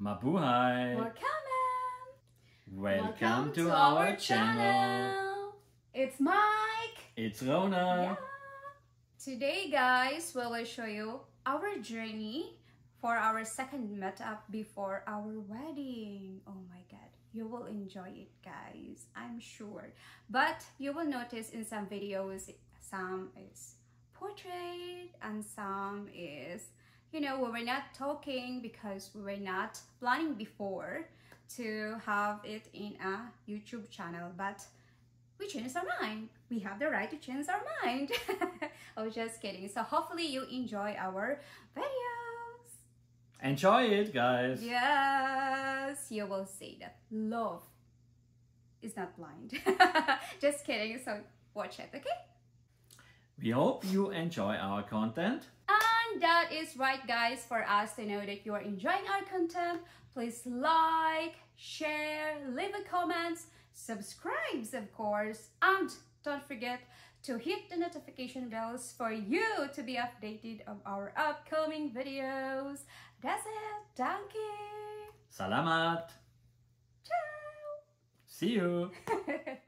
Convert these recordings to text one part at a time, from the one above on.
Mabuhay! Welcome! Welcome, to, our, channel. It's Mike! It's Rona. Yeah. Today guys, we will show you our journey for our second meetup before our wedding. Oh my god, you will enjoy it guys, I'm sure. But you will notice in some videos, some is portrait and some is you know we were not talking because we were not planning before to have it in a youtube channel but we changed our mind. We have the right to change our mind. I was just kidding. So hopefully you enjoy our videos. Enjoy it, guys. yes you will see that love is not blind. Just kidding so watch it okay? We hope you enjoy our content. That is right guys for us to know that you are enjoying our content. Please like, share, leave a comment, subscribe of course, and don't forget to hit the notification bells for you to be updated of our upcoming videos. That's it. Thank you. Salamat. Ciao. See you.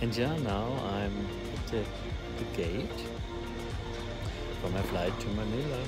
And yeah, now I'm at the, the gate for my flight to Manila.